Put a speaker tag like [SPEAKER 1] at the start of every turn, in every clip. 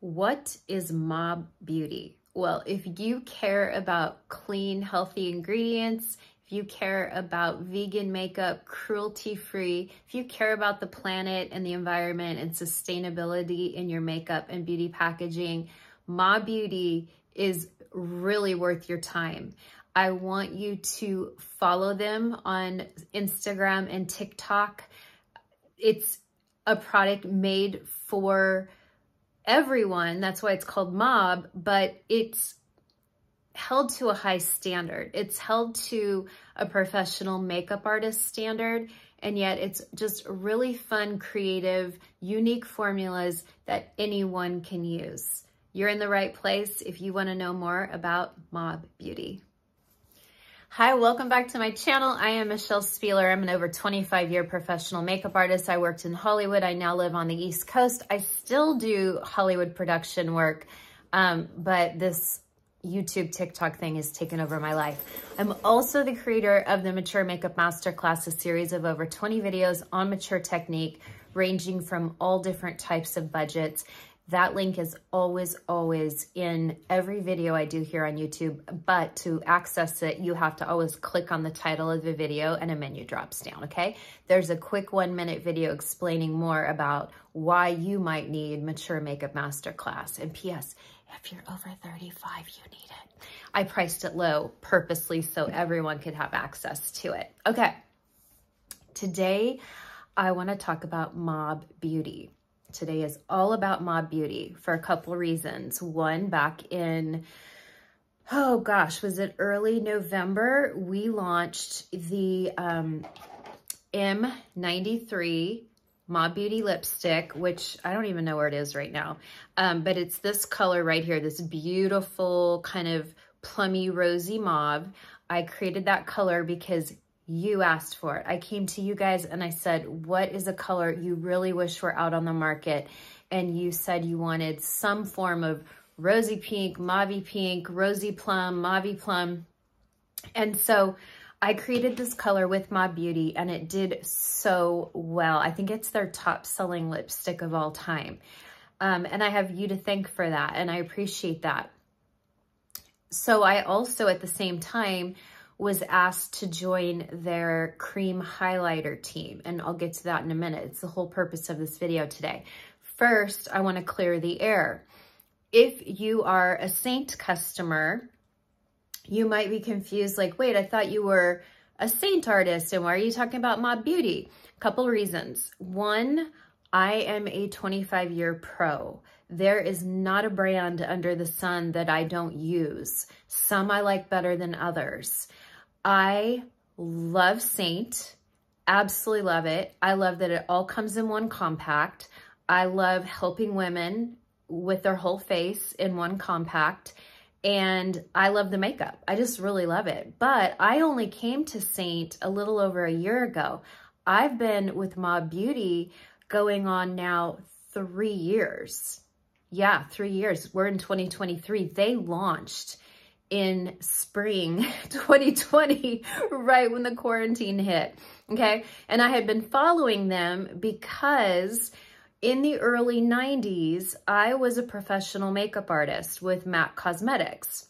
[SPEAKER 1] What is Mob Beauty? Well, if you care about clean, healthy ingredients, if you care about vegan makeup, cruelty-free, if you care about the planet and the environment and sustainability in your makeup and beauty packaging, Mob Beauty is really worth your time. I want you to follow them on Instagram and TikTok. It's a product made for everyone. That's why it's called mob, but it's held to a high standard. It's held to a professional makeup artist standard, and yet it's just really fun, creative, unique formulas that anyone can use. You're in the right place if you want to know more about Mob Beauty. Hi, welcome back to my channel. I am Michelle Spieler. I'm an over 25 year professional makeup artist. I worked in Hollywood. I now live on the East Coast. I still do Hollywood production work, um, but this YouTube TikTok thing has taken over my life. I'm also the creator of the Mature Makeup Masterclass, a series of over 20 videos on mature technique, ranging from all different types of budgets. That link is always, always in every video I do here on YouTube, but to access it, you have to always click on the title of the video and a menu drops down, okay? There's a quick one minute video explaining more about why you might need Mature Makeup Masterclass. And P.S., if you're over 35, you need it. I priced it low purposely so everyone could have access to it. Okay, today I wanna talk about Mob Beauty. Today is all about Mob Beauty for a couple reasons. One, back in, oh gosh, was it early November? We launched the um, M93 Mob Beauty lipstick, which I don't even know where it is right now. Um, but it's this color right here, this beautiful kind of plummy rosy mauve. I created that color because you asked for it. I came to you guys and I said, what is a color you really wish were out on the market? And you said you wanted some form of rosy pink, mauve pink, rosy plum, mauve plum. And so I created this color with Mob Beauty and it did so well. I think it's their top selling lipstick of all time. Um, and I have you to thank for that and I appreciate that. So I also at the same time was asked to join their cream highlighter team. And I'll get to that in a minute. It's the whole purpose of this video today. First, I wanna clear the air. If you are a Saint customer, you might be confused like, wait, I thought you were a Saint artist and why are you talking about Mob Beauty? Couple reasons. One, I am a 25 year pro. There is not a brand under the sun that I don't use. Some I like better than others. I love Saint. Absolutely love it. I love that it all comes in one compact. I love helping women with their whole face in one compact. And I love the makeup. I just really love it. But I only came to Saint a little over a year ago. I've been with Mob Beauty going on now three years. Yeah, three years. We're in 2023. They launched in spring 2020, right when the quarantine hit. Okay. And I had been following them because in the early 90s, I was a professional makeup artist with MAC Cosmetics.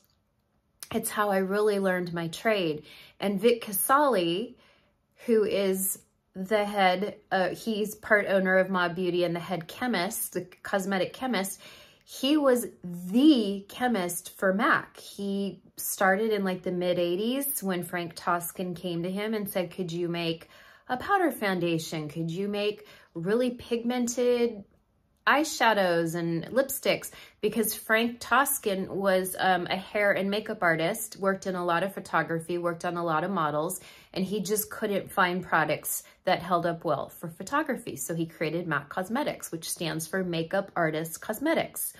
[SPEAKER 1] It's how I really learned my trade. And Vic Casale, who is the head, uh, he's part owner of Mob Beauty and the head chemist, the cosmetic chemist, he was the chemist for MAC. He started in like the mid 80s when Frank Toskan came to him and said, could you make a powder foundation? Could you make really pigmented eyeshadows and lipsticks? Because Frank Toskan was um, a hair and makeup artist, worked in a lot of photography, worked on a lot of models, and he just couldn't find products that held up well for photography. So he created MAC Cosmetics, which stands for Makeup Artist Cosmetics.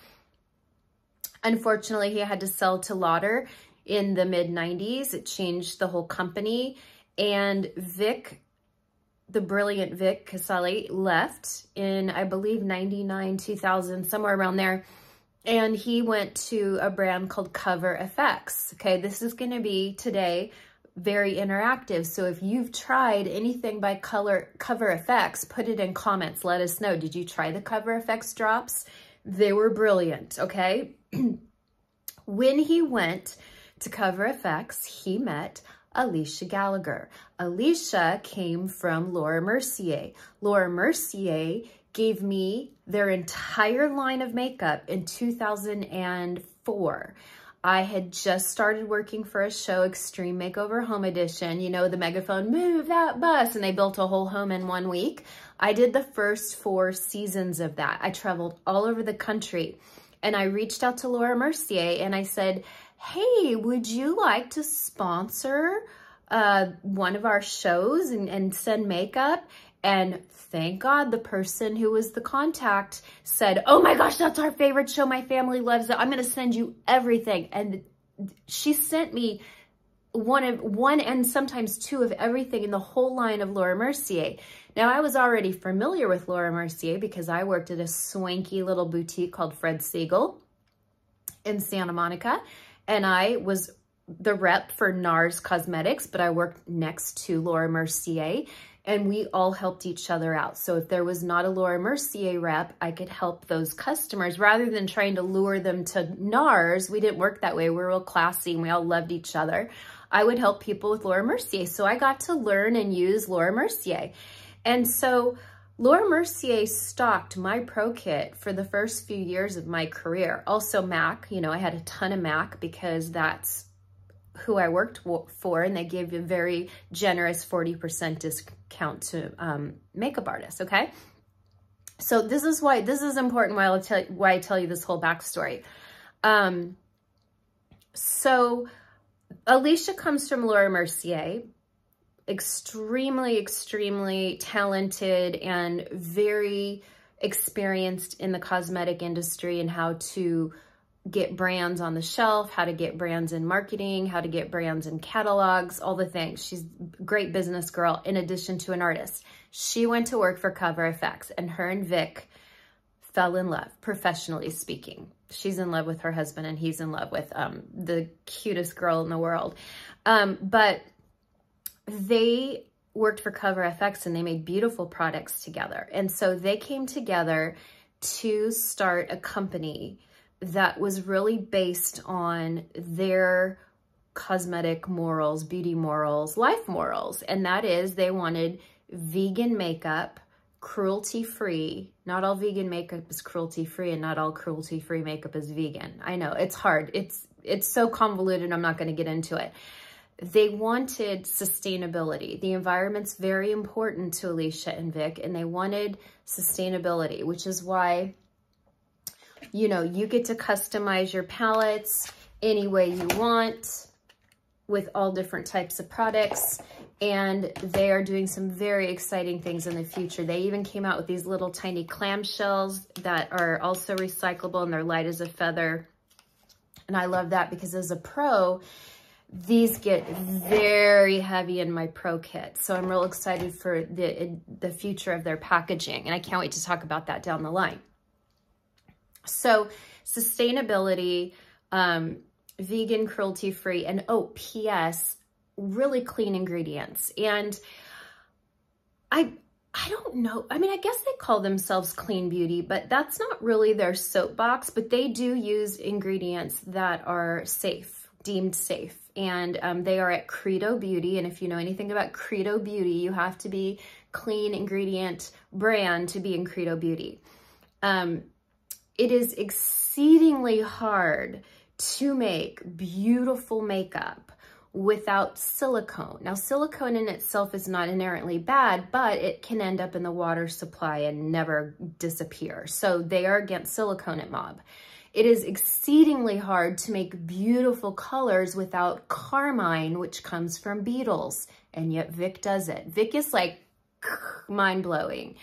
[SPEAKER 1] Unfortunately, he had to sell to Lauder in the mid 90s. It changed the whole company. And Vic, the brilliant Vic Casale left in, I believe, 99, 2000, somewhere around there. And he went to a brand called Cover FX. Okay, this is going to be today very interactive. So if you've tried anything by color Cover FX, put it in comments. Let us know. Did you try the Cover FX drops? They were brilliant, okay? when he went to Cover FX, he met Alicia Gallagher. Alicia came from Laura Mercier. Laura Mercier gave me their entire line of makeup in 2004. I had just started working for a show, Extreme Makeover Home Edition, you know, the megaphone, move that bus, and they built a whole home in one week. I did the first four seasons of that. I traveled all over the country and I reached out to Laura Mercier and I said, hey, would you like to sponsor uh, one of our shows and, and send makeup? And thank God the person who was the contact said, oh my gosh, that's our favorite show. My family loves it. I'm going to send you everything. And she sent me one of one and sometimes two of everything in the whole line of Laura Mercier. Now I was already familiar with Laura Mercier because I worked at a swanky little boutique called Fred Segal in Santa Monica and I was the rep for NARS Cosmetics, but I worked next to Laura Mercier and we all helped each other out. So if there was not a Laura Mercier rep, I could help those customers rather than trying to lure them to NARS. We didn't work that way. We were real classy and we all loved each other. I would help people with Laura Mercier. So I got to learn and use Laura Mercier. And so Laura Mercier stocked my Pro Kit for the first few years of my career. Also MAC, you know, I had a ton of MAC because that's who I worked for and they gave a very generous 40% discount to um, makeup artists, okay? So this is why, this is important why, I'll tell, why I tell you this whole backstory. Um, so Alicia comes from Laura Mercier, extremely, extremely talented and very experienced in the cosmetic industry and how to get brands on the shelf, how to get brands in marketing, how to get brands in catalogs, all the things. She's a great business girl in addition to an artist. She went to work for Cover FX and her and Vic fell in love, professionally speaking. She's in love with her husband and he's in love with um, the cutest girl in the world. Um, but they worked for Cover FX and they made beautiful products together. And so they came together to start a company that was really based on their cosmetic morals, beauty morals, life morals. And that is they wanted vegan makeup, cruelty-free. Not all vegan makeup is cruelty-free and not all cruelty-free makeup is vegan. I know, it's hard. It's, it's so convoluted, I'm not going to get into it. They wanted sustainability. The environment's very important to Alicia and Vic, and they wanted sustainability, which is why you know, you get to customize your palettes any way you want with all different types of products. And they are doing some very exciting things in the future. They even came out with these little tiny clamshells that are also recyclable and they're light as a feather. And I love that because as a pro, these get very heavy in my pro kit. So I'm real excited for the, the future of their packaging. And I can't wait to talk about that down the line. So sustainability, um, vegan, cruelty-free, and oh, P.S., really clean ingredients. And I, I don't know. I mean, I guess they call themselves clean beauty, but that's not really their soapbox, but they do use ingredients that are safe, deemed safe. And um, they are at Credo Beauty. And if you know anything about Credo Beauty, you have to be clean ingredient brand to be in Credo Beauty. Um, it is exceedingly hard to make beautiful makeup without silicone. Now, silicone in itself is not inherently bad, but it can end up in the water supply and never disappear. So they are against silicone at MOB. It is exceedingly hard to make beautiful colors without carmine, which comes from beetles, and yet Vic does it. Vic is like mind-blowing.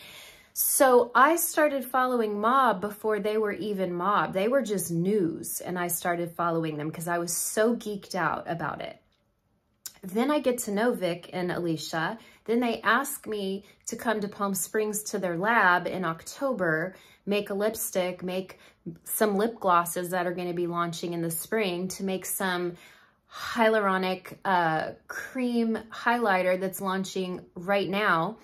[SPEAKER 1] So I started following Mob before they were even Mob. They were just news and I started following them because I was so geeked out about it. Then I get to know Vic and Alicia. Then they ask me to come to Palm Springs to their lab in October, make a lipstick, make some lip glosses that are going to be launching in the spring to make some hyaluronic uh, cream highlighter that's launching right now.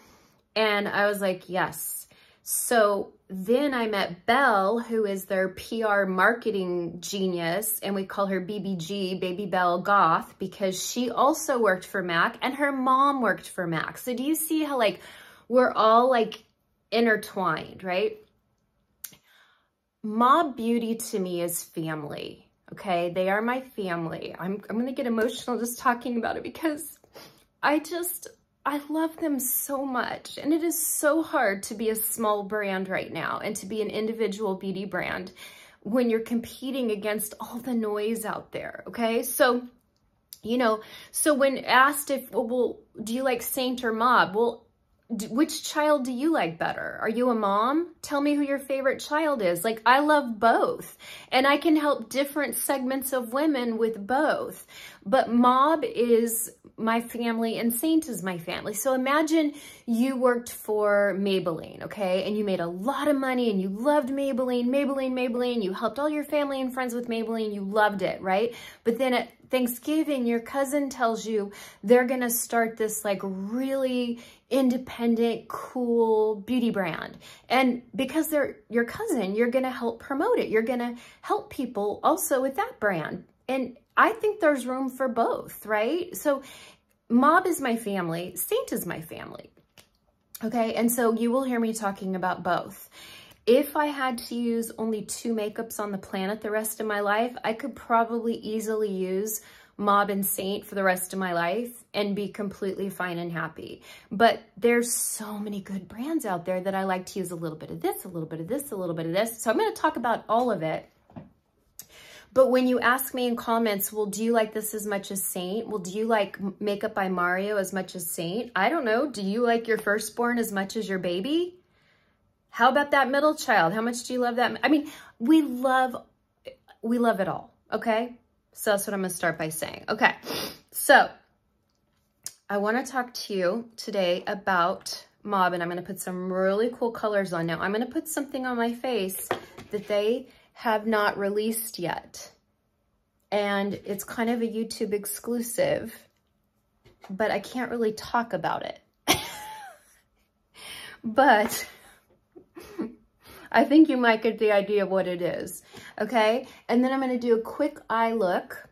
[SPEAKER 1] And I was like, yes, So then I met Belle, who is their PR marketing genius, and we call her BBG, Baby Belle Goth, because she also worked for MAC and her mom worked for MAC. So do you see how like we're all like intertwined, right? Mob Beauty to me is family, okay? They are my family. I'm, I'm gonna get emotional just talking about it because I just, I love them so much. And it is so hard to be a small brand right now and to be an individual beauty brand when you're competing against all the noise out there, okay? So, you know, so when asked if, well, do you like Saint or Mob? Well, which child do you like better? Are you a mom? Tell me who your favorite child is. Like, I love both. And I can help different segments of women with both. But Mob is my family and Saint is my family. So imagine you worked for Maybelline, okay? And you made a lot of money and you loved Maybelline, Maybelline, Maybelline. You helped all your family and friends with Maybelline. You loved it, right? But then at Thanksgiving, your cousin tells you they're going to start this like really independent, cool beauty brand. And because they're your cousin, you're going to help promote it. You're going to help people also with that brand. And I think there's room for both, right? So Mob is my family. Saint is my family. Okay, and so you will hear me talking about both. If I had to use only two makeups on the planet the rest of my life, I could probably easily use Mob and Saint for the rest of my life and be completely fine and happy. But there's so many good brands out there that I like to use a little bit of this, a little bit of this, a little bit of this. So I'm going to talk about all of it. But when you ask me in comments, well, do you like this as much as Saint? Well, do you like Makeup by Mario as much as Saint? I don't know. Do you like your firstborn as much as your baby? How about that middle child? How much do you love that? I mean, we love, we love it all. Okay. So that's what I'm going to start by saying. Okay. So I want to talk to you today about Mob and I'm going to put some really cool colors on. Now I'm going to put something on my face that they have not released yet. And it's kind of a YouTube exclusive, but I can't really talk about it. but I think you might get the idea of what it is, okay? And then I'm gonna do a quick eye look.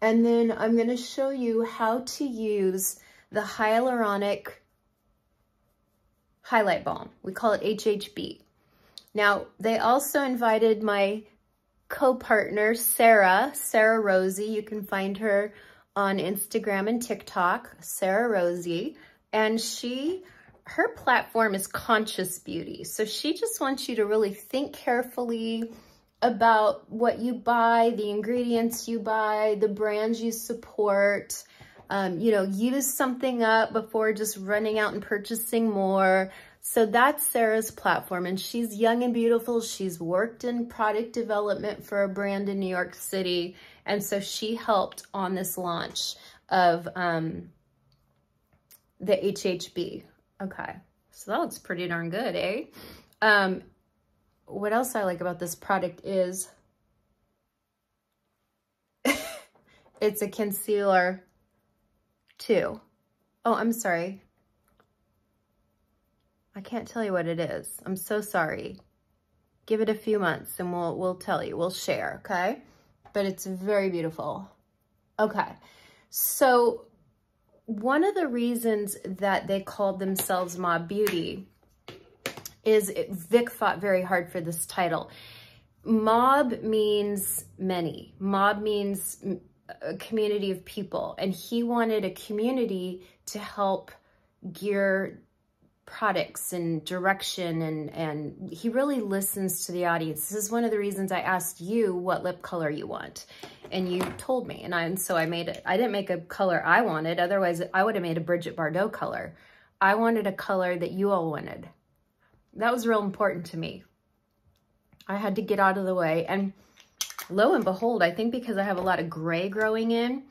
[SPEAKER 1] And then I'm gonna show you how to use the hyaluronic highlight balm. We call it HHB. Now, they also invited my co-partner, Sarah, Sarah Rosie. You can find her on Instagram and TikTok, Sarah Rosie. And she her platform is conscious beauty. So she just wants you to really think carefully about what you buy, the ingredients you buy, the brands you support, um, you know, use something up before just running out and purchasing more. So that's Sarah's platform and she's young and beautiful. She's worked in product development for a brand in New York City. And so she helped on this launch of um, the HHB, Okay, so that looks pretty darn good, eh? Um, what else I like about this product is it's a concealer too. Oh, I'm sorry. I can't tell you what it is. I'm so sorry. Give it a few months and we'll, we'll tell you, we'll share, okay? But it's very beautiful. Okay, so one of the reasons that they called themselves Mob Beauty is it, Vic fought very hard for this title. Mob means many. Mob means a community of people. And he wanted a community to help gear products and direction and, and he really listens to the audience. This is one of the reasons I asked you what lip color you want and you told me and I and so I made it. I didn't make a color I wanted. Otherwise I would have made a Bridget Bardot color. I wanted a color that you all wanted. That was real important to me. I had to get out of the way and lo and behold, I think because I have a lot of gray growing in,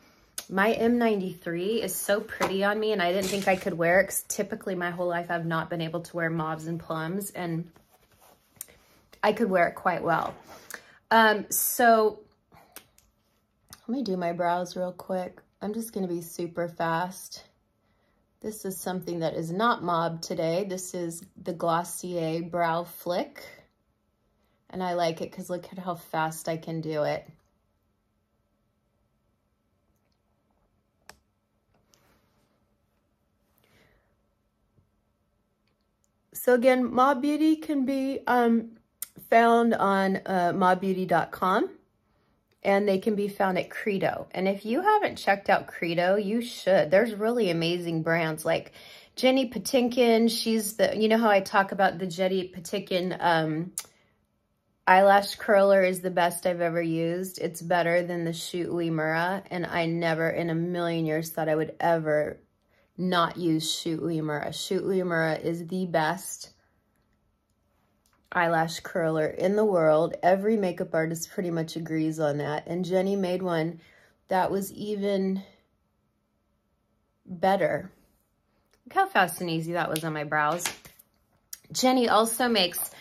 [SPEAKER 1] my M93 is so pretty on me and I didn't think I could wear it because typically my whole life I've not been able to wear mauves and plums and I could wear it quite well. Um, so let me do my brows real quick. I'm just going to be super fast. This is something that is not mob today. This is the Glossier Brow Flick. And I like it because look at how fast I can do it. So again, Mob Beauty can be um, found on uh, mobbeauty.com and they can be found at Credo. And if you haven't checked out Credo, you should. There's really amazing brands like Jenny Patinkin. She's the, you know how I talk about the Jenny Patinkin um, eyelash curler is the best I've ever used. It's better than the Shu Uemura. And I never in a million years thought I would ever not use Shu Uemura. Shu Uemura is the best eyelash curler in the world. Every makeup artist pretty much agrees on that. And Jenny made one that was even better. Look how fast and easy that was on my brows. Jenny also makes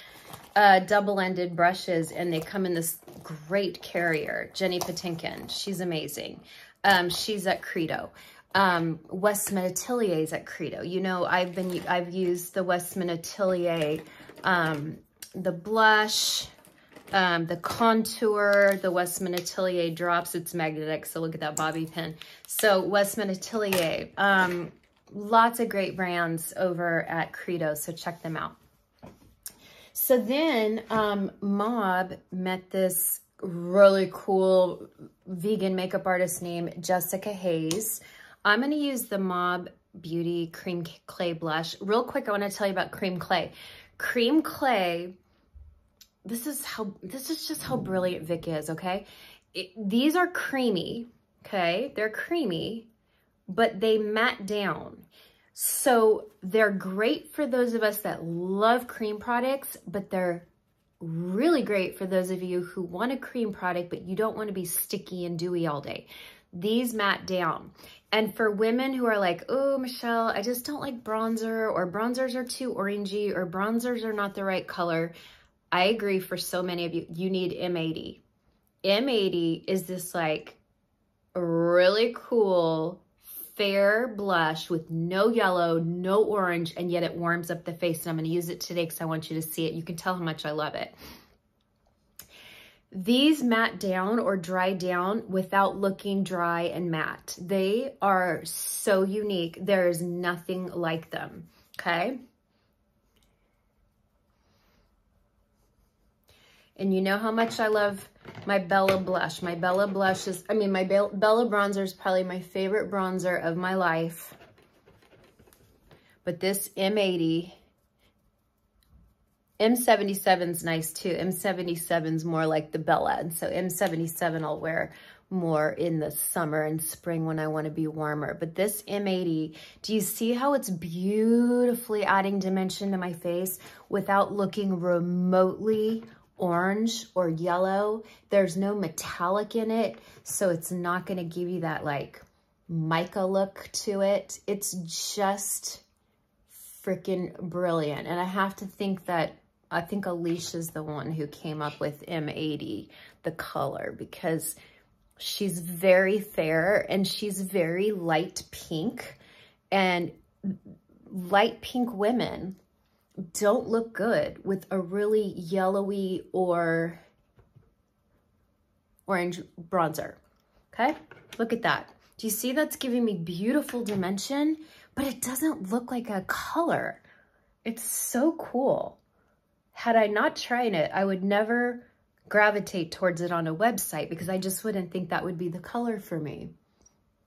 [SPEAKER 1] uh, double-ended brushes and they come in this great carrier. Jenny Patinkin, she's amazing. Um, she's at Credo. Um, Westman Atelier is at Credo. You know, I've been, I've used the Westman Atelier um, the blush, um, the contour, the Westman Atelier drops. It's magnetic, so look at that bobby pin. So Westman Atelier, um, lots of great brands over at Credo, so check them out. So then um, Mob met this really cool vegan makeup artist named Jessica Hayes. I'm going to use the Mob Beauty Cream Clay Blush. Real quick, I want to tell you about Cream Clay. Cream Clay this is how, this is just how brilliant Vic is, okay? It, these are creamy, okay? They're creamy, but they matte down. So they're great for those of us that love cream products, but they're really great for those of you who want a cream product, but you don't want to be sticky and dewy all day. These matte down. And for women who are like, oh, Michelle, I just don't like bronzer or bronzers are too orangey or bronzers are not the right color. I agree for so many of you, you need M80. M80 is this like really cool fair blush with no yellow, no orange, and yet it warms up the face. And I'm going to use it today because I want you to see it. You can tell how much I love it. These matte down or dry down without looking dry and matte. They are so unique. There is nothing like them, okay? And you know how much I love my Bella blush. My Bella blush is, I mean, my Bella bronzer is probably my favorite bronzer of my life. But this M80, M77 is nice too. M77 is more like the Bella. And so M77 I'll wear more in the summer and spring when I want to be warmer. But this M80, do you see how it's beautifully adding dimension to my face without looking remotely orange or yellow. There's no metallic in it, so it's not going to give you that like mica look to it. It's just freaking brilliant. And I have to think that, I think Alicia's the one who came up with M80, the color, because she's very fair and she's very light pink. And light pink women don't look good with a really yellowy or orange bronzer. Okay, look at that. Do you see that's giving me beautiful dimension, but it doesn't look like a color. It's so cool. Had I not tried it, I would never gravitate towards it on a website because I just wouldn't think that would be the color for me.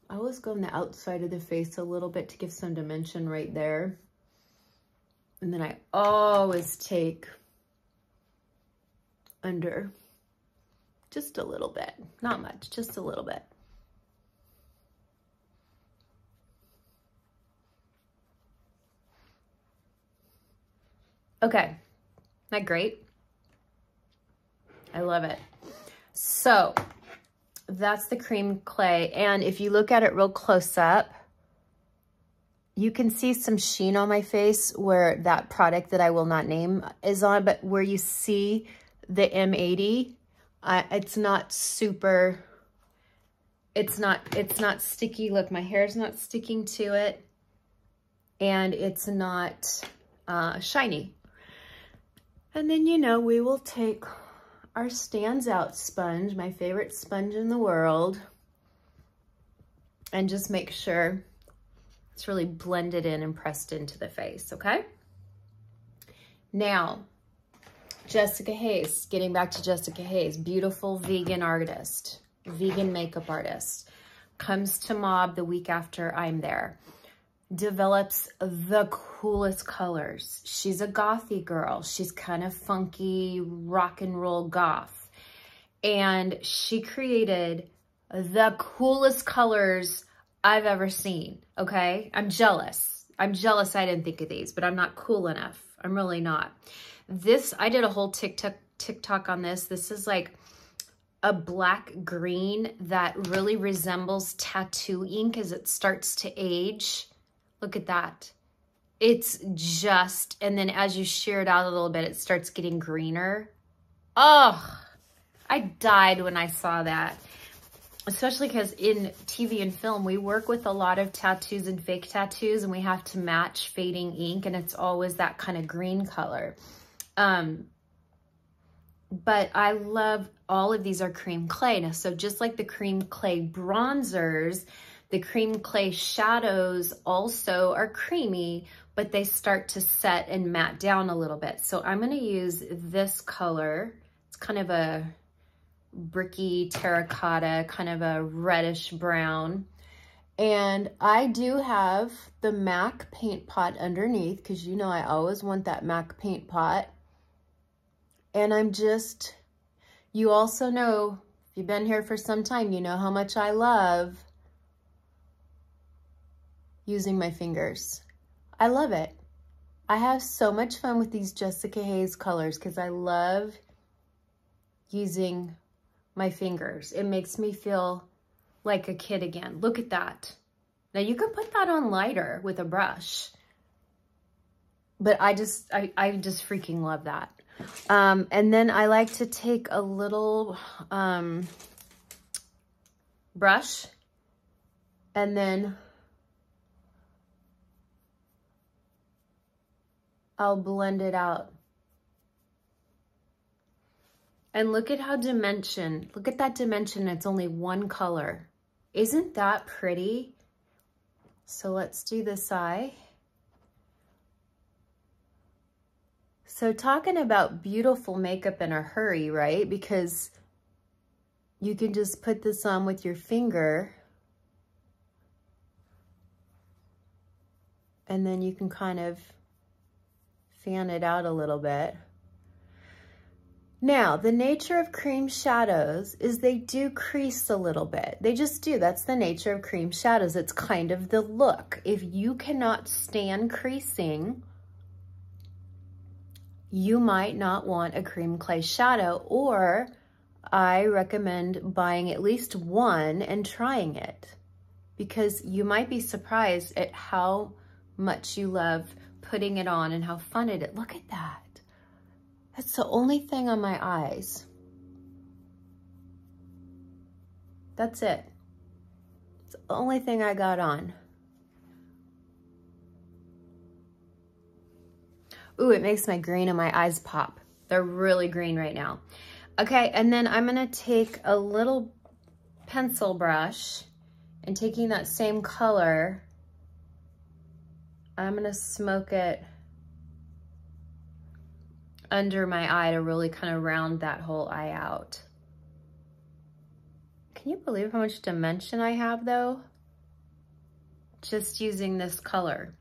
[SPEAKER 1] I always go on the outside of the face a little bit to give some dimension right there. And then I always take under just a little bit, not much, just a little bit. Okay, that great? I love it. So that's the cream clay. And if you look at it real close up, you can see some sheen on my face where that product that I will not name is on, but where you see the M80, it's not super, it's not, it's not sticky. Look, my hair's not sticking to it. and it's not uh, shiny. And then, you know, we will take our Stands Out sponge, my favorite sponge in the world, and just make sure it's really blended in and pressed into the face, okay? Now, Jessica Hayes, getting back to Jessica Hayes, beautiful vegan artist, vegan makeup artist, comes to Mob the week after I'm there develops the coolest colors. She's a gothy girl. She's kind of funky rock and roll goth. And she created the coolest colors I've ever seen, okay? I'm jealous. I'm jealous I didn't think of these, but I'm not cool enough. I'm really not. This, I did a whole TikTok, TikTok on this. This is like a black green that really resembles tattoo ink as it starts to age Look at that. It's just, and then as you sheer it out a little bit, it starts getting greener. Oh, I died when I saw that. Especially because in TV and film, we work with a lot of tattoos and fake tattoos and we have to match fading ink and it's always that kind of green color. Um, but I love all of these are cream clay. Now, so just like the cream clay bronzers, the cream clay shadows also are creamy, but they start to set and matte down a little bit. So I'm gonna use this color. It's kind of a bricky terracotta, kind of a reddish brown. And I do have the MAC paint pot underneath because you know I always want that MAC paint pot. And I'm just, you also know, if you've been here for some time, you know how much I love using my fingers. I love it. I have so much fun with these Jessica Hayes colors because I love using my fingers. It makes me feel like a kid again. Look at that. Now you can put that on lighter with a brush. But I just, I, I just freaking love that. Um, and then I like to take a little um, brush and then I'll blend it out. And look at how dimension, look at that dimension, it's only one color. Isn't that pretty? So let's do this eye. So talking about beautiful makeup in a hurry, right? Because you can just put this on with your finger and then you can kind of fan it out a little bit. Now, the nature of cream shadows is they do crease a little bit. They just do. That's the nature of cream shadows. It's kind of the look. If you cannot stand creasing, you might not want a cream clay shadow or I recommend buying at least one and trying it because you might be surprised at how much you love putting it on and how fun it is. Look at that. That's the only thing on my eyes. That's it. It's the only thing I got on. Ooh, it makes my green in my eyes pop. They're really green right now. Okay, and then I'm gonna take a little pencil brush and taking that same color I'm gonna smoke it under my eye to really kind of round that whole eye out. Can you believe how much dimension I have though? Just using this color.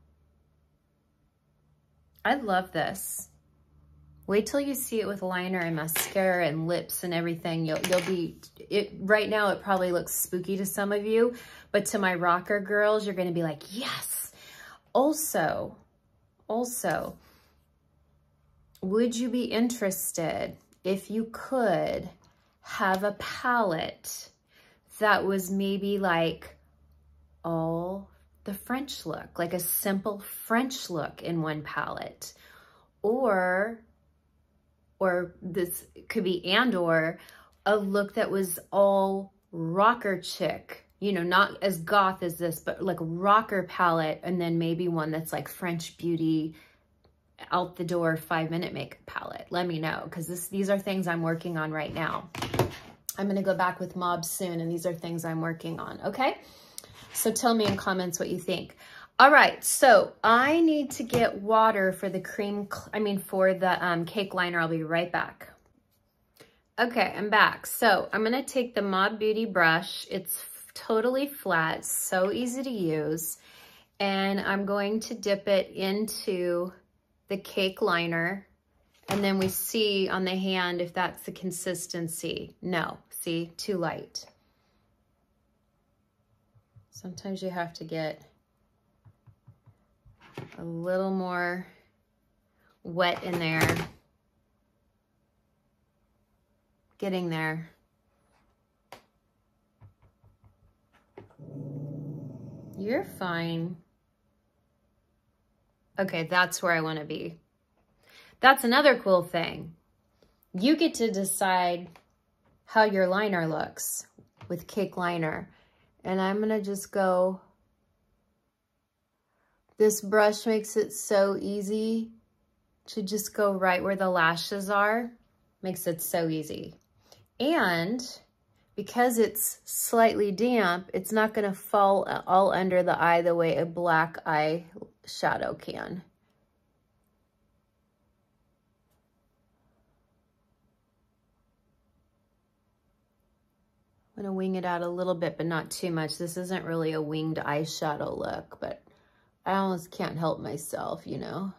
[SPEAKER 1] I love this. Wait till you see it with liner and mascara and lips and everything. You'll, you'll be, it right now it probably looks spooky to some of you, but to my rocker girls, you're gonna be like, yes, also, also, would you be interested if you could have a palette that was maybe like all the French look, like a simple French look in one palette? Or, or this could be and or a look that was all rocker chick you know, not as goth as this, but like rocker palette, and then maybe one that's like French Beauty, out the door five minute makeup palette. Let me know, because this these are things I'm working on right now. I'm going to go back with Mob soon, and these are things I'm working on, okay? So tell me in comments what you think. All right, so I need to get water for the cream, I mean for the um, cake liner. I'll be right back. Okay, I'm back. So I'm gonna take the Mob Beauty brush. It's totally flat, so easy to use. And I'm going to dip it into the cake liner. And then we see on the hand if that's the consistency. No, see, too light. Sometimes you have to get a little more wet in there. Getting there. You're fine. Okay, that's where I want to be. That's another cool thing. You get to decide how your liner looks with cake liner. And I'm going to just go this brush makes it so easy to just go right where the lashes are. Makes it so easy. And because it's slightly damp, it's not going to fall all under the eye the way a black eye shadow can. I'm going to wing it out a little bit, but not too much. This isn't really a winged eyeshadow look, but I almost can't help myself, you know.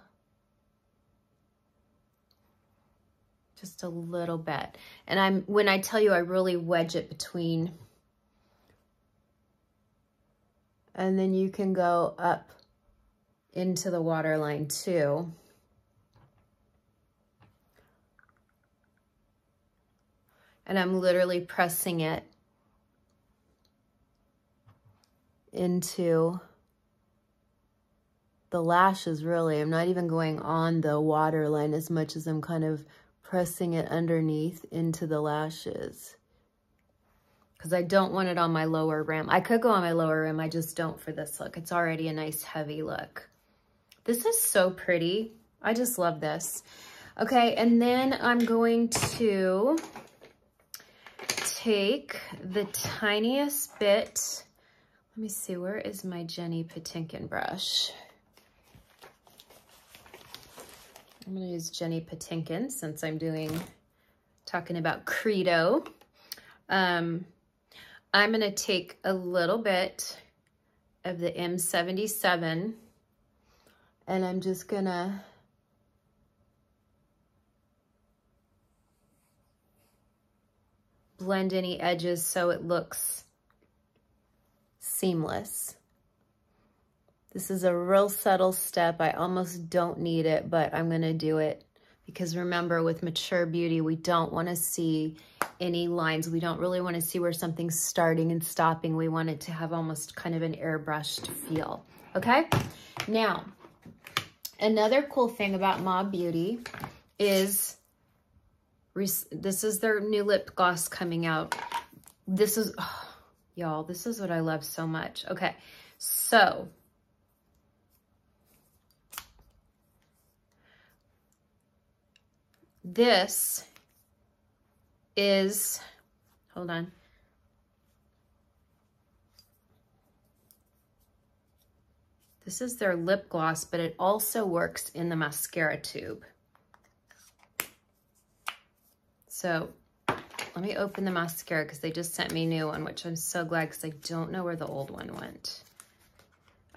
[SPEAKER 1] Just a little bit. And I'm when I tell you I really wedge it between and then you can go up into the waterline too. And I'm literally pressing it into the lashes really. I'm not even going on the waterline as much as I'm kind of pressing it underneath into the lashes. Because I don't want it on my lower rim. I could go on my lower rim, I just don't for this look. It's already a nice heavy look. This is so pretty. I just love this. Okay, and then I'm going to take the tiniest bit. Let me see, where is my Jenny Patinkin brush? I'm going to use Jenny Patinkin since I'm doing, talking about Credo. Um, I'm going to take a little bit of the M77 and I'm just going to blend any edges so it looks seamless. This is a real subtle step. I almost don't need it, but I'm going to do it because remember with mature beauty, we don't want to see any lines. We don't really want to see where something's starting and stopping. We want it to have almost kind of an airbrushed feel. Okay. Now, another cool thing about Mob Beauty is this is their new lip gloss coming out. This is, oh, y'all, this is what I love so much. Okay. So This is, hold on. This is their lip gloss, but it also works in the mascara tube. So let me open the mascara because they just sent me new one, which I'm so glad because I don't know where the old one went.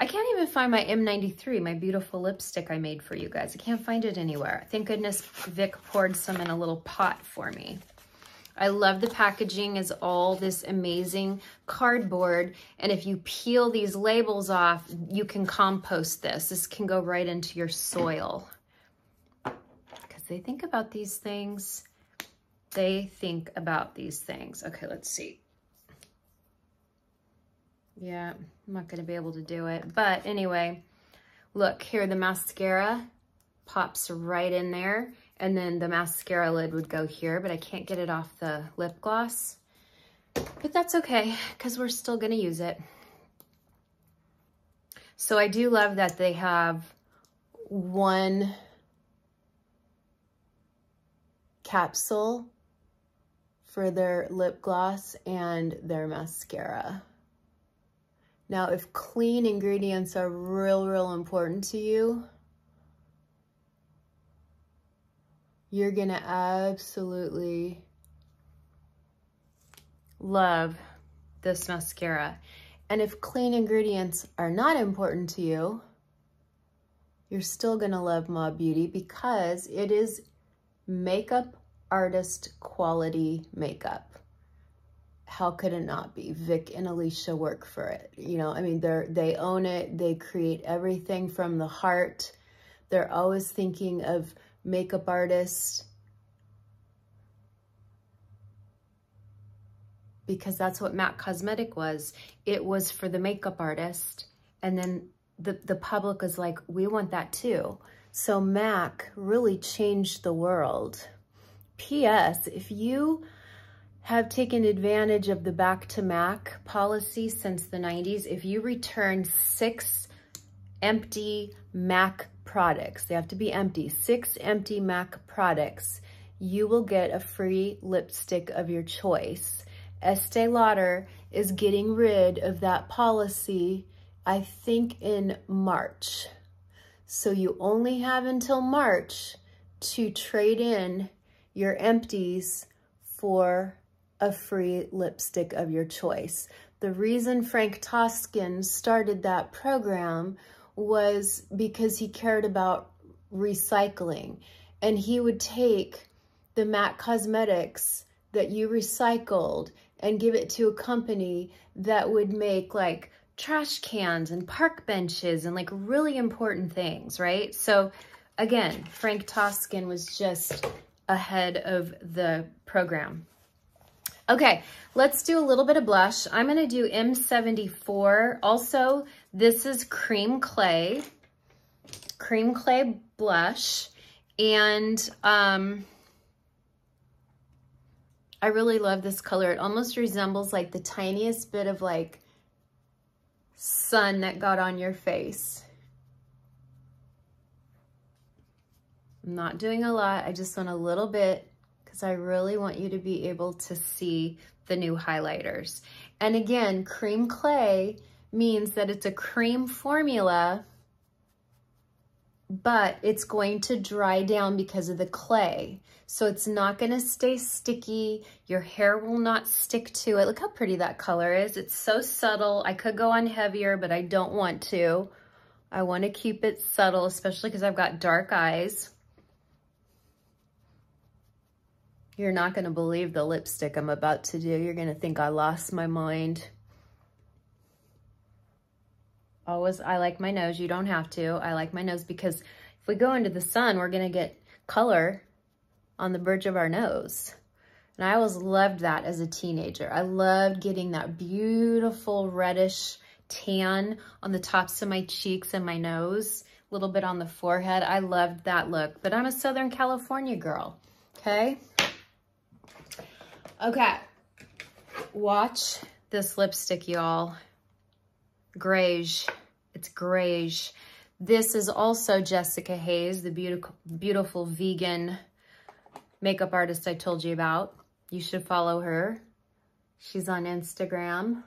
[SPEAKER 1] I can't even find my M93, my beautiful lipstick I made for you guys. I can't find it anywhere. Thank goodness Vic poured some in a little pot for me. I love the packaging is all this amazing cardboard. And if you peel these labels off, you can compost this. This can go right into your soil. Because they think about these things. They think about these things. Okay, let's see. Yeah, I'm not going to be able to do it. But anyway, look here, the mascara pops right in there. And then the mascara lid would go here, but I can't get it off the lip gloss. but that's okay because we're still going to use it. So I do love that they have one capsule for their lip gloss and their mascara. Now, if clean ingredients are real, real important to you, you're gonna absolutely love this mascara. And if clean ingredients are not important to you, you're still gonna love Mob Beauty because it is makeup artist quality makeup. How could it not be? Vic and Alicia work for it. You know, I mean, they're, they own it. They create everything from the heart. They're always thinking of makeup artists because that's what MAC Cosmetic was. It was for the makeup artist. And then the, the public was like, we want that too. So MAC really changed the world. P.S. If you have taken advantage of the back to MAC policy since the 90s, if you return six empty MAC products, they have to be empty, six empty MAC products, you will get a free lipstick of your choice. Estee Lauder is getting rid of that policy, I think in March. So you only have until March to trade in your empties for a free lipstick of your choice. The reason Frank Toskan started that program was because he cared about recycling and he would take the MAC Cosmetics that you recycled and give it to a company that would make like trash cans and park benches and like really important things, right? So again, Frank Toskan was just ahead of the program. Okay, let's do a little bit of blush. I'm gonna do M74. Also, this is Cream Clay, Cream Clay blush. And um, I really love this color. It almost resembles like the tiniest bit of like sun that got on your face. I'm not doing a lot. I just want a little bit because I really want you to be able to see the new highlighters. And again, cream clay means that it's a cream formula, but it's going to dry down because of the clay. So it's not gonna stay sticky. Your hair will not stick to it. Look how pretty that color is. It's so subtle. I could go on heavier, but I don't want to. I wanna keep it subtle, especially because I've got dark eyes. You're not going to believe the lipstick I'm about to do. You're going to think I lost my mind. Always, I like my nose. You don't have to. I like my nose because if we go into the sun, we're going to get color on the bridge of our nose. And I always loved that as a teenager. I loved getting that beautiful reddish tan on the tops of my cheeks and my nose, a little bit on the forehead. I loved that look, but I'm a Southern California girl, okay? Okay. Watch this lipstick, y'all. Grayish. It's grayish. This is also Jessica Hayes, the beautiful, beautiful vegan makeup artist I told you about. You should follow her. She's on Instagram.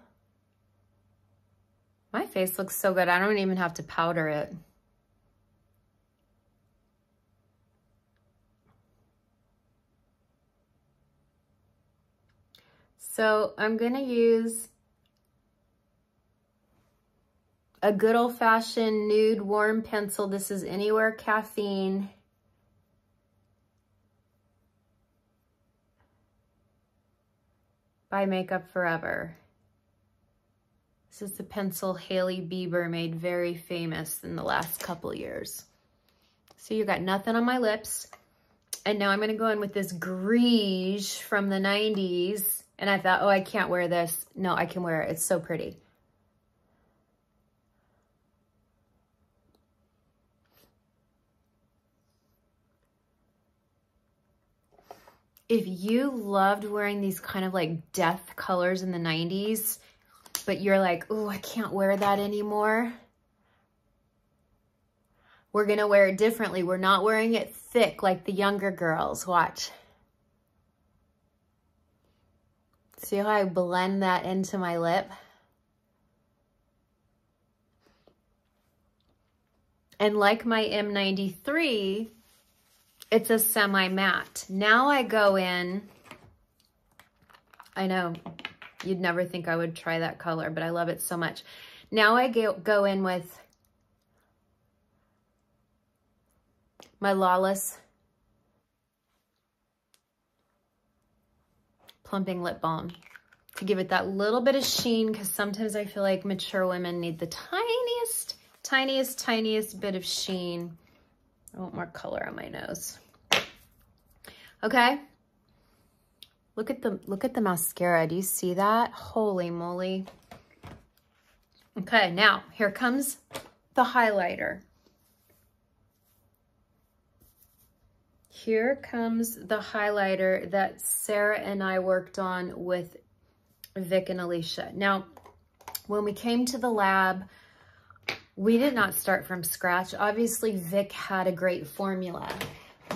[SPEAKER 1] My face looks so good. I don't even have to powder it. So I'm going to use a good old-fashioned nude warm pencil. This is Anywhere Caffeine. by Makeup Forever. This is the pencil Hailey Bieber made very famous in the last couple years. So you got nothing on my lips. And now I'm going to go in with this Greige from the 90s and I thought, oh, I can't wear this. No, I can wear it. It's so pretty. if you loved wearing these kind of like death colors in the 90s, but you're like, oh, I can't wear that anymore. We're going to wear it differently. We're not wearing it thick like the younger girls. Watch. See how I blend that into my lip? And like my M93, it's a semi-matte. Now I go in, I know you'd never think I would try that color, but I love it so much. Now I go, in with my Lawless Plumping Lip Balm to give it that little bit of sheen because sometimes I feel like mature women need the tiniest, tiniest, tiniest bit of sheen. I want more color on my nose. Okay. Look at the look at the mascara. Do you see that? Holy moly. Okay, now here comes the highlighter. Here comes the highlighter that Sarah and I worked on with Vic and Alicia. Now, when we came to the lab, we did not start from scratch. Obviously, Vic had a great formula,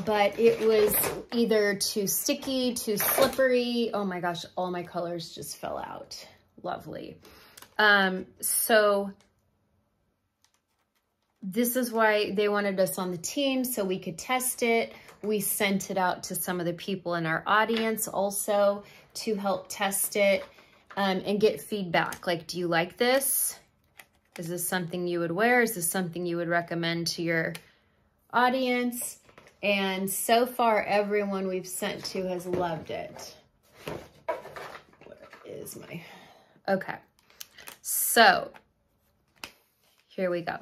[SPEAKER 1] but it was either too sticky, too slippery. Oh my gosh, all my colors just fell out. Lovely. Um, so this is why they wanted us on the team so we could test it. We sent it out to some of the people in our audience also to help test it um, and get feedback. Like, do you like this? Is this something you would wear? Is this something you would recommend to your audience? And so far, everyone we've sent to has loved it. Where is my... Okay. So, here we go.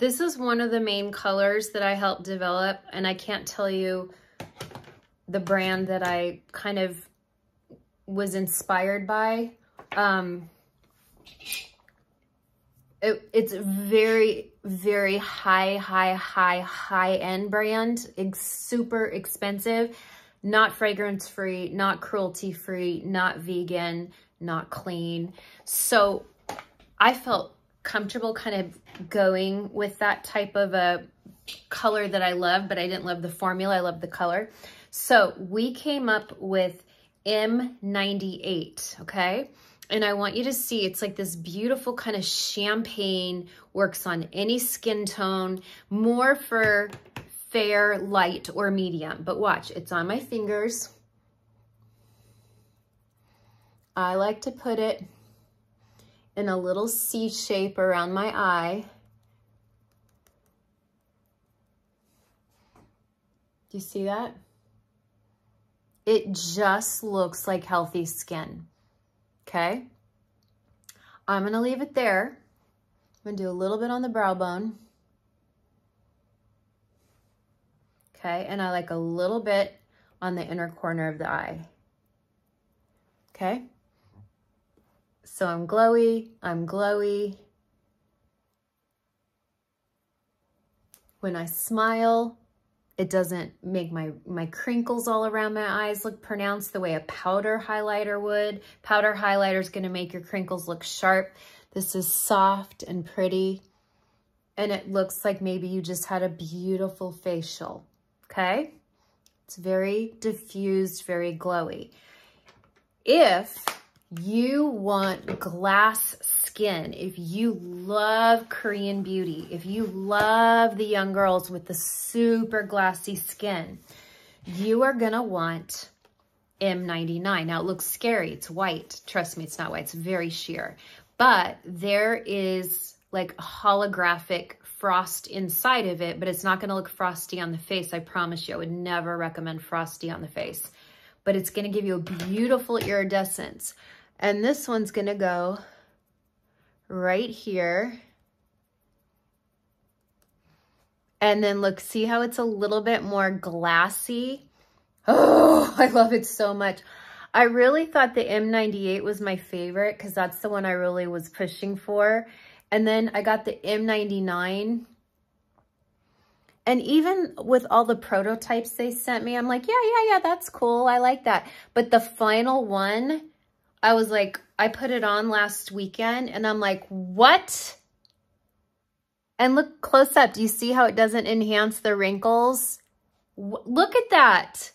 [SPEAKER 1] This is one of the main colors that I helped develop, and I can't tell you the brand that I kind of was inspired by. Um, it, it's very, very high, high, high, high end brand. It's super expensive, not fragrance free, not cruelty free, not vegan, not clean. So I felt comfortable kind of going with that type of a color that I love, but I didn't love the formula. I love the color. So we came up with M98, okay? And I want you to see, it's like this beautiful kind of champagne, works on any skin tone, more for fair, light, or medium. But watch, it's on my fingers. I like to put it in a little C shape around my eye. Do you see that? It just looks like healthy skin okay? I'm gonna leave it there. I'm gonna do a little bit on the brow bone. Okay, and I like a little bit on the inner corner of the eye. Okay? So I'm glowy, I'm glowy. When I smile, it doesn't make my, my crinkles all around my eyes look pronounced the way a powder highlighter would. Powder highlighter is going to make your crinkles look sharp. This is soft and pretty. And it looks like maybe you just had a beautiful facial. Okay? It's very diffused, very glowy. If you want glass skin, if you love Korean beauty, if you love the young girls with the super glassy skin, you are going to want M99. Now, it looks scary. It's white. Trust me, it's not white. It's very sheer. But there is like holographic frost inside of it, but it's not going to look frosty on the face. I promise you, I would never recommend frosty on the face. But it's going to give you a beautiful iridescence. And this one's gonna go right here. And then look, see how it's a little bit more glassy? Oh, I love it so much. I really thought the M98 was my favorite because that's the one I really was pushing for. And then I got the M99 And even with all the prototypes they sent me, I'm like, yeah, yeah, yeah, that's cool. I like that. But the final one, I was like, I put it on last weekend and I'm like, what? And look close up. Do you see how it doesn't enhance the wrinkles? Look at that.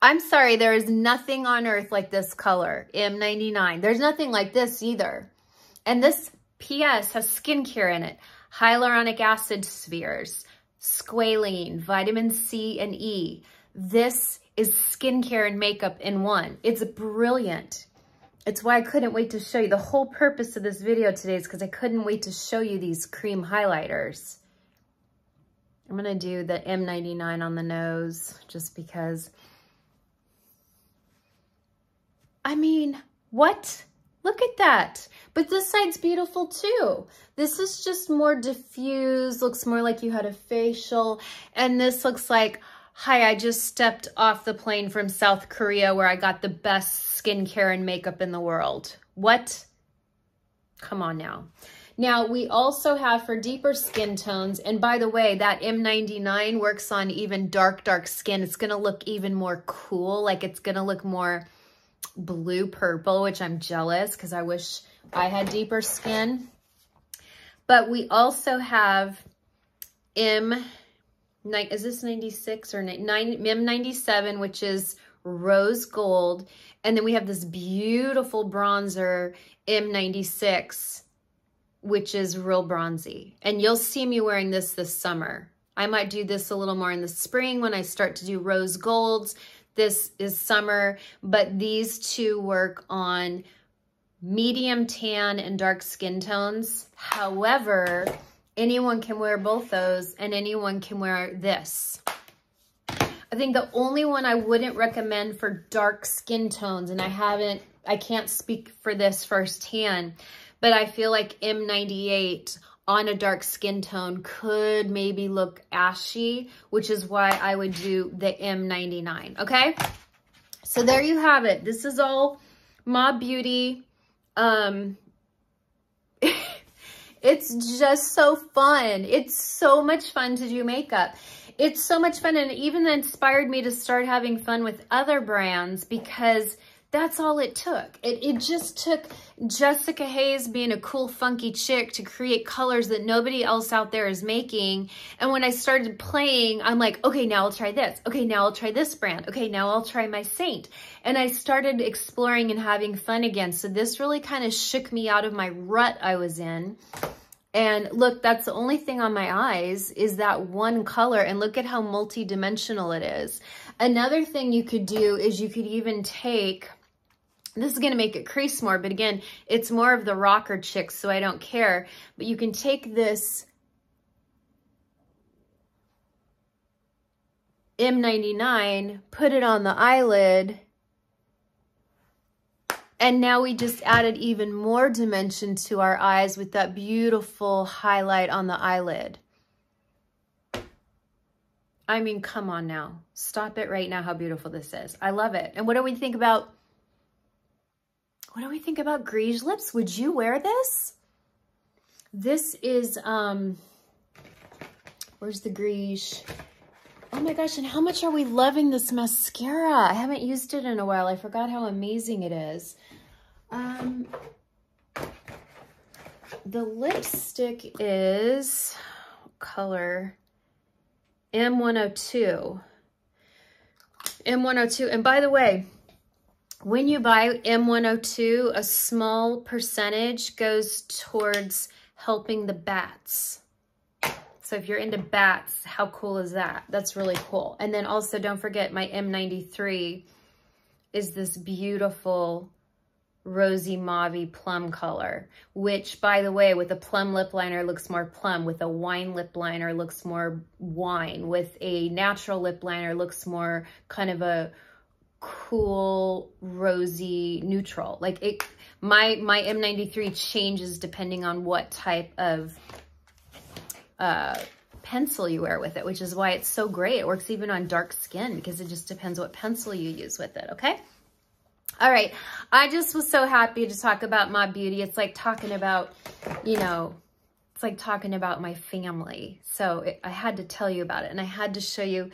[SPEAKER 1] I'm sorry, there is nothing on earth like this color, M99. There's nothing like this either. And this PS has skincare in it. Hyaluronic acid spheres, squalene, vitamin C and E. This is skincare and makeup in one. It's brilliant. It's why I couldn't wait to show you. The whole purpose of this video today is because I couldn't wait to show you these cream highlighters. I'm going to do the M99 on the nose just because. I mean, what? Look at that. But this side's beautiful too. This is just more diffused, looks more like you had a facial. And this looks like, hi, I just stepped off the plane from South Korea where I got the best skincare and makeup in the world. What? Come on now. Now, we also have for deeper skin tones, and by the way, that M99 works on even dark, dark skin. It's going to look even more cool, like it's going to look more blue purple, which I'm jealous because I wish I had deeper skin. But we also have M, is this 96 or 9, M97, which is rose gold. And then we have this beautiful bronzer M96, which is real bronzy. And you'll see me wearing this this summer. I might do this a little more in the spring when I start to do rose golds this is summer, but these two work on medium tan and dark skin tones. However, anyone can wear both those and anyone can wear this. I think the only one I wouldn't recommend for dark skin tones, and I haven't, I can't speak for this firsthand, but I feel like M98 on a dark skin tone could maybe look ashy, which is why I would do the M99, okay? So there you have it. This is all Mob Beauty. Um, it's just so fun. It's so much fun to do makeup. It's so much fun and it even inspired me to start having fun with other brands because that's all it took. It, it just took Jessica Hayes being a cool, funky chick to create colors that nobody else out there is making. And when I started playing, I'm like, okay, now I'll try this. Okay, now I'll try this brand. Okay, now I'll try my Seint. And I started exploring and having fun again. So this really kind of shook me out of my rut I was in. And look, that's the only thing on my eyes is that one color. And look at how multi-dimensional it is. Another thing you could do is you could even take this is going to make it crease more, but again, it's more of the rocker chicks, so I don't care. But you can take this M99, put it on the eyelid, and now we just added even more dimension to our eyes with that beautiful highlight on the eyelid. I mean, come on now. Stop it right now how beautiful this is. I love it. And what do we think about what do we think about Greige lips? Would you wear this? This is, um, where's the Greige? Oh my gosh, and how much are we loving this mascara? I haven't used it in a while. I forgot how amazing it is. Um, the lipstick is color M102. M102. And by the way, when you buy M102, a small percentage goes towards helping the bats. So if you're into bats, how cool is that? That's really cool. And then also don't forget my M93 is this beautiful rosy mauve plum color, which by the way, with a plum lip liner looks more plum, with a wine lip liner looks more wine, with a natural lip liner looks more kind of a cool, rosy, neutral. Like it, my, my M93 changes depending on what type of uh, pencil you wear with it, which is why it's so great. It works even on dark skin because it just depends what pencil you use with it, okay? All right, I just was so happy to talk about my beauty. It's like talking about, you know, it's like talking about my family. So it, I had to tell you about it and I had to show you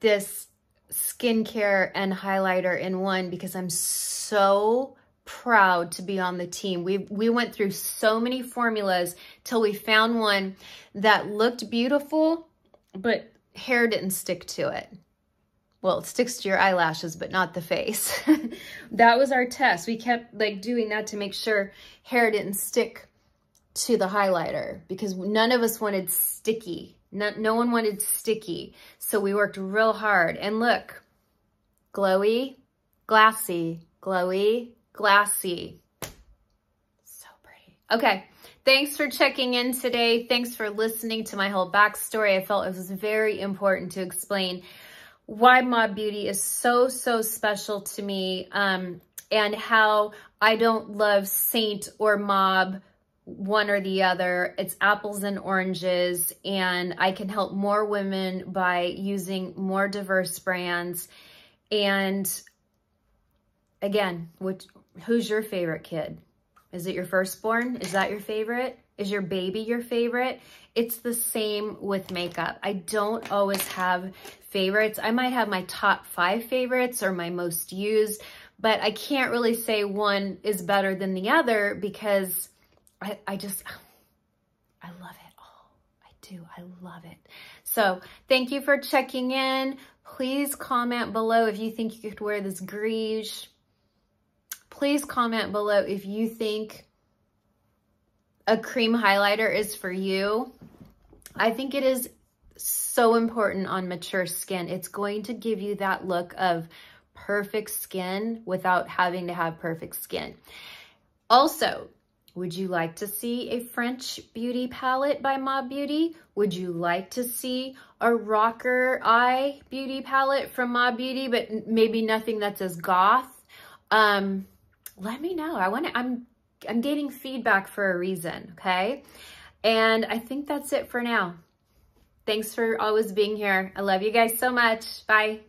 [SPEAKER 1] this skincare and highlighter in one because I'm so proud to be on the team. We we went through so many formulas till we found one that looked beautiful, but hair didn't stick to it. Well, it sticks to your eyelashes, but not the face. that was our test. We kept like doing that to make sure hair didn't stick to the highlighter because none of us wanted sticky. No, no one wanted sticky. So we worked real hard. And look, glowy, glassy, glowy, glassy. So pretty. Okay. Thanks for checking in today. Thanks for listening to my whole backstory. I felt it was very important to explain why Mob Beauty is so, so special to me um, and how I don't love Seint or Mob one or the other. It's apples and oranges, and I can help more women by using more diverse brands. And again, which who's your favorite kid? Is it your firstborn? Is that your favorite? Is your baby your favorite? It's the same with makeup. I don't always have favorites. I might have my top five favorites or my most used, but I can't really say one is better than the other because I, I just, I love it all. I do. I love it. So thank you for checking in. Please comment below if you think you could wear this greige. Please comment below if you think a cream highlighter is for you. I think it is so important on mature skin. It's going to give you that look of perfect skin without having to have perfect skin. Also, would you like to see a French beauty palette by Mob Beauty? Would you like to see a rocker eye beauty palette from Mob Beauty, but maybe nothing that's as goth? Um, let me know. I want to, I'm, I'm getting feedback for a reason. Okay. And I think that's it for now. Thanks for always being here. I love you guys so much. Bye.